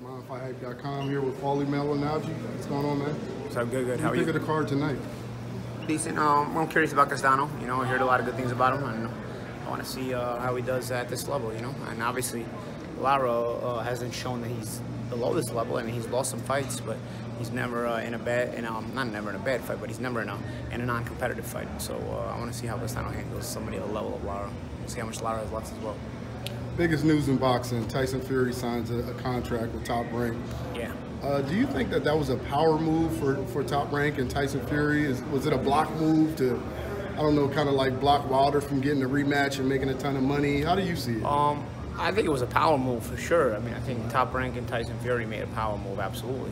ModifyHype.com here with Paulie Malignaggi. What's going on, man? So good, good. How What are you think of the card tonight? Decent. Um, I'm curious about Castano. You know, I heard a lot of good things about him, and I want to see uh, how he does at this level. You know, and obviously, Lara uh, hasn't shown that he's below this level. I mean, he's lost some fights, but he's never uh, in a bad, in um, not never in a bad fight, but he's never in a in a non-competitive fight. So uh, I want to see how Castano handles somebody at the level of Lara. See how much Lara has left as well. Biggest news in boxing: Tyson Fury signs a, a contract with Top Rank. Yeah. Uh, do you think that that was a power move for, for Top Rank and Tyson Fury? Is, was it a block move to, I don't know, kind of like block Wilder from getting a rematch and making a ton of money? How do you see it? Um, I think it was a power move for sure. I mean, I think Top Rank and Tyson Fury made a power move, absolutely.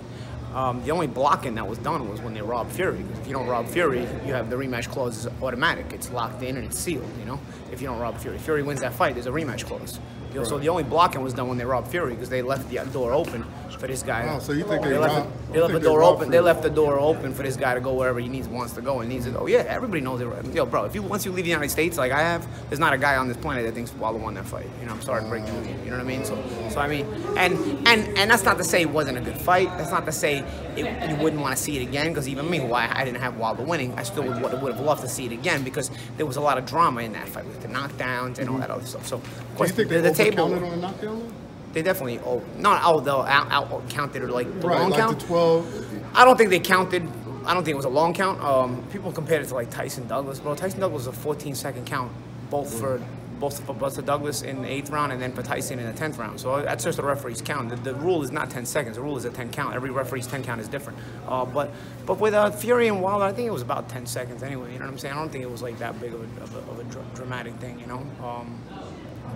Um, the only blocking that was done was when they robbed Fury. If you don't rob Fury, you have the rematch clause is automatic. It's locked in and it's sealed. You know, if you don't rob Fury, Fury wins that fight. There's a rematch clause. You know, So the only blocking was done when they robbed Fury because they left the door open for this guy. Wow, so you think they left, the, they left the they door open? They left the door open for this guy to go wherever he needs wants to go and needs to oh, go. Yeah, everybody knows it. Yo, bro, if you once you leave the United States like I have, there's not a guy on this planet that thinks Wilder won that fight. You know, I'm sorry to break the news. You know what I mean? So, so I mean, and and and that's not to say it wasn't a good fight. That's not to say it, you wouldn't want to see it again. Because even me, who I, I didn't have Wilder winning, I still would, would have loved to see it again because there was a lot of drama in that fight with the knockdowns and all that other stuff. So, of do you course, think the, they the table. Counted on a knockdown? though? They definitely oh not oh they'll out, out counted or like the Right, long like count. the 12. I don't think they counted. I don't think it was a long count. Um, people compared it to like Tyson Douglas, bro. Tyson Douglas was a 14 second count, both for both for Buster Douglas in the eighth round and then for Tyson in the tenth round. So that's just the referee's count. The, the rule is not 10 seconds. The rule is a 10 count. Every referee's 10 count is different. Uh, but but with uh, Fury and Wilder, I think it was about 10 seconds anyway. You know what I'm saying? I don't think it was like that big of a, of a, of a dr- dramatic thing. You know. Um,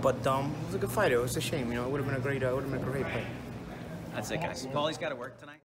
but um, it was a good fight. It was a shame. You know, it would have been a great. Uh, would have been a great fight. That's it, guys. Paulie's got to work tonight.